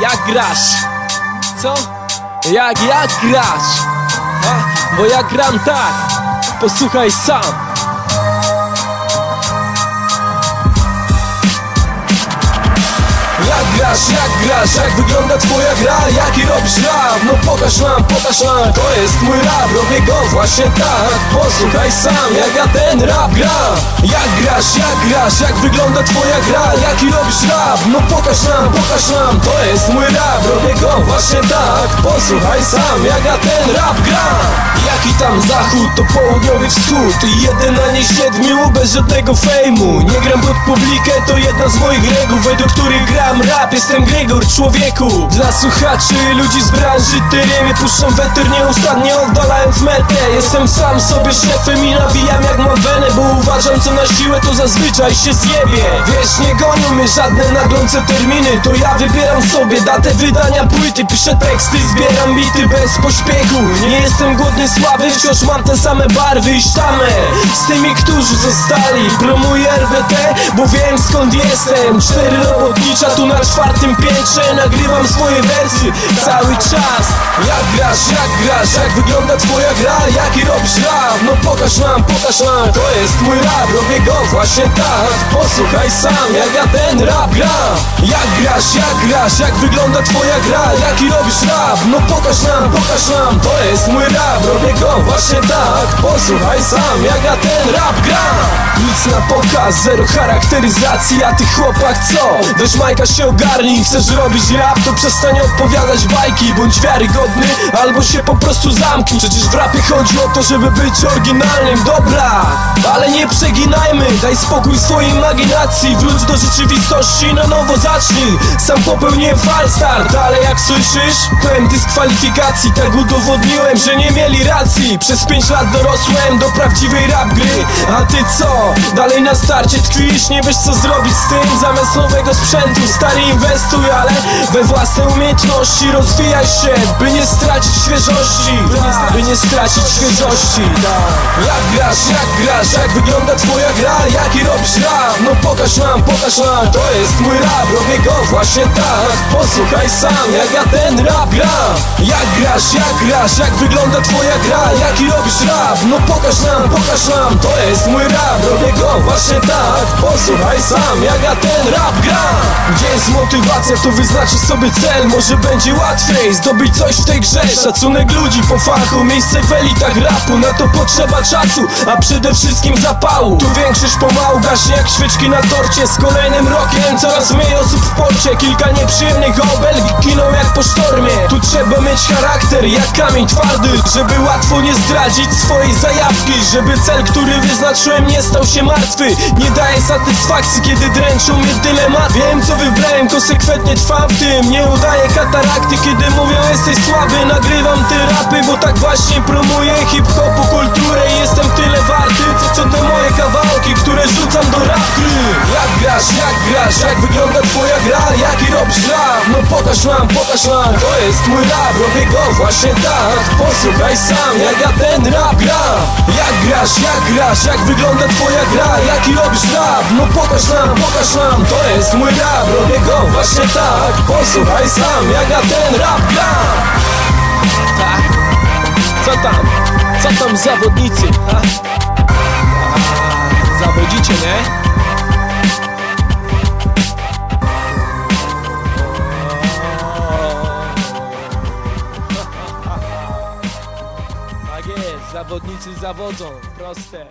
Jak grasz? Co? Jak, jak grasz? A, bo ja gram tak Posłuchaj sam grasz, jak grasz, jak wygląda twoja gra Jaki robisz rap, no pokaż nam, pokaż nam To jest mój rap, robię go właśnie tak. Posłuchaj sam, jak ja ten rap gram. Jak grasz, jak grasz, jak wygląda twoja gra Jaki robisz rap, no pokaż nam, pokaż nam To jest mój rap, robię go właśnie tak. Posłuchaj sam, jak ja ten rap gram. Jaki tam zachód, to południowy wschód I jeden na nie siedmiu, bez żadnego fejmu. Nie gram pod publikę, to jedna z moich reguł Według których gram. Rap, jestem Gregor, człowieku. Dla słuchaczy, ludzi z branży Tyrymy puszczam weter nieustannie oddalając metę. Jestem sam sobie szefem i nawijam co na siłę, to zazwyczaj się zjebie Wiesz, nie gonią mnie żadne naglące terminy. To ja wybieram sobie datę wydania płyty. Piszę teksty, zbieram bity bez pośpiechu. Nie jestem głodny sławy, wciąż mam te same barwy i sztamę Z tymi, którzy zostali Promuję RBT, bo wiem skąd jestem. Cztery robotnicza tu na czwartym piętrze. Nagrywam swoje wersy cały czas. Jak grasz, jak grasz, jak wygląda twoja gra? Jaki robisz rap, no pokaż nam, pokaż nam. To jest mój rap, robię go właśnie tak. Posłuchaj sam, jak ja ten rap gram. Jak grasz, jak grasz, jak wygląda twoja gra? Jaki robisz rap, no pokaż nam, pokaż nam To jest mój rap, robię go właśnie tak. Posłuchaj sam, jak ja ten rap gram. Nic na pokaz, zero charakteryzacji A ty chłopak co? Weź Majka się ogarnij Chcesz robić rap, to przestań opowiadać bajki. Bądź wiarygodny, albo się po prostu zamknij. Przecież w rapie chodzi o to, żeby być oryginalnym. Dobra, ale nie przeginajmy Daj spokój swojej imaginacji. Wróć do rzeczywistości, na nowo zacznij. Sam popełniłem falstart, ale jak słyszysz? Pełen dyskwalifikacji, tak udowodniłem, że nie mieli racji. Przez pięć lat dorosłem do prawdziwej rap gry. A ty co? Dalej na starcie tkwisz, nie wiesz co zrobić z tym. Zamiast nowego sprzętu, stary inwestuj, ale we własne umiejętności Rozwijaj się, by nie stracić świeżości. By nie stracić świeżości. Jak grasz, jak grasz, jak wygląda twoja gra Jaki robisz rap, no pokaż nam, pokaż nam To jest mój rap, robię go właśnie tak. Posłuchaj sam, jak ja ten rap gram. Jak grasz, jak grasz, jak wygląda twoja gra Jaki robisz rap, no pokaż nam, pokaż nam To jest mój rap, robię go właśnie tak. Posłuchaj sam, jak ja ten rap gram. Gdzie jest motywacja, to wyznaczysz sobie cel. Może będzie łatwiej zdobyć coś w tej grze. Szacunek ludzi po fachu, miejsce w elitach rapu. Na to potrzeba czasu, a przede wszystkim Tu większość pomału gaśnie jak świeczki na torcie Z kolejnym rokiem. Coraz mniej osób w porcie Kilka nieprzyjemnych obelg giną jak po sztormie. Tu trzeba mieć charakter jak kamień twardy Żeby łatwo nie zdradzić swojej zajawki. Żeby cel, który wyznaczyłem nie stał się martwy. Nie daje satysfakcji, kiedy dręczą mnie dylemat Wiem co wybrałem, konsekwentnie trwam w tym. Nie udaję katarakty, kiedy mówią jesteś słaby. Nagrywam te rapy, bo tak właśnie promuję hip-hopu, kulturę jestem tyle warty grasz, jak wygląda twoja gra Jaki robisz rap, no pokaż nam, pokaż nam. To jest mój rap, robię go właśnie tak Posłuchaj sam, jak ja ten rap gram. Jak grasz, jak grasz, jak wygląda twoja gra Jaki robisz rap, no pokaż nam, pokaż nam. To jest mój rap, robię go właśnie tak Posłuchaj sam, jak ja ten rap gram. Tak, co tam, co tam zawodnicy, ha? Zawodzicie, nie? Zawodnicy zawodzą, proste.